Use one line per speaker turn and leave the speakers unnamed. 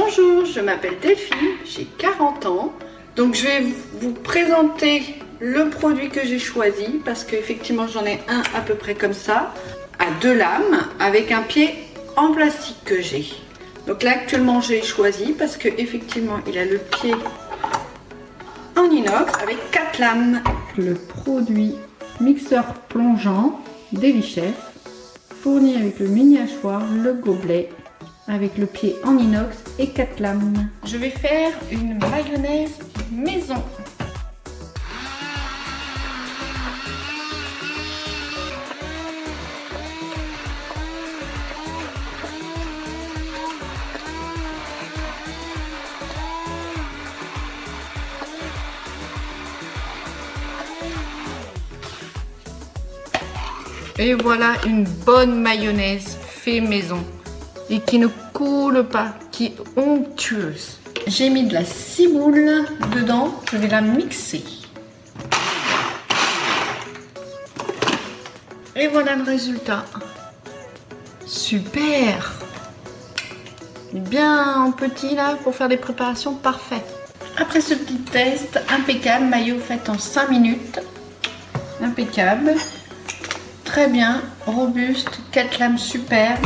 Bonjour, je m'appelle Delphine, j'ai 40 ans. Donc je vais vous présenter le produit que j'ai choisi parce qu'effectivement j'en ai un à peu près comme ça, à deux lames, avec un pied en plastique que j'ai. Donc là actuellement j'ai choisi parce que effectivement il a le pied en inox avec quatre lames. Le produit mixeur plongeant Delichef fourni avec le mini hachoir, le gobelet avec le pied en inox et quatre lames. Je vais faire une mayonnaise maison. Et voilà une bonne mayonnaise fait maison et qui ne coule pas, qui est onctueuse. J'ai mis de la ciboule dedans, je vais la mixer. Et voilà le résultat. Super Bien en petit là pour faire des préparations parfaites. Après ce petit test, impeccable, maillot fait en 5 minutes. Impeccable. Très bien, robuste, 4 lames super.